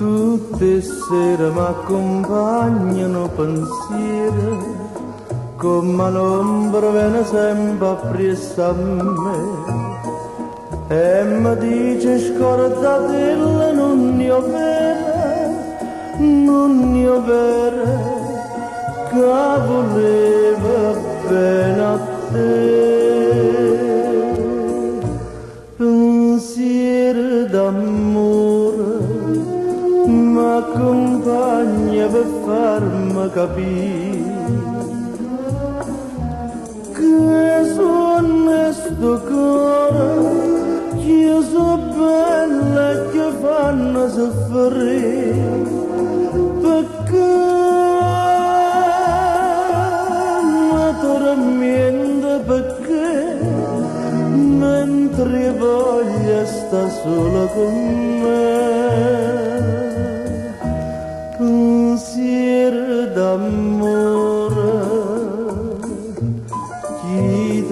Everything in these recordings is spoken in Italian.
Stasera mi accompagnano pensieri come l'ombra viene sempre appresso a me e mi dice scordatella non ne ho vera, non ne ho vera, che voleva bene a te. Pensiero d'amore mi accompagna per farmi capire che sono sto cuore che so bella e che fanno soffrire. Perché mi tormenta perché mentre voglia sta sola con me pensiero d'amore chi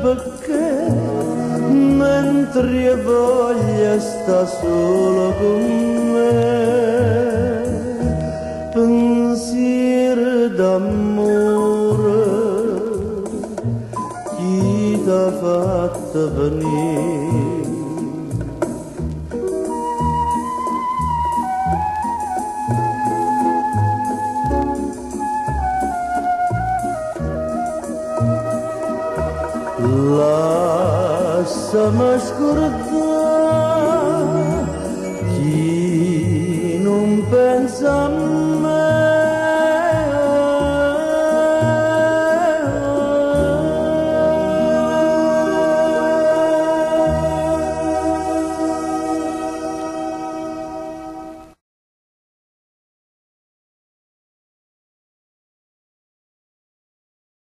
perché mentre voglia sta solo con me. Pensiero d'amore chi t'ha fatto venire blossom as good as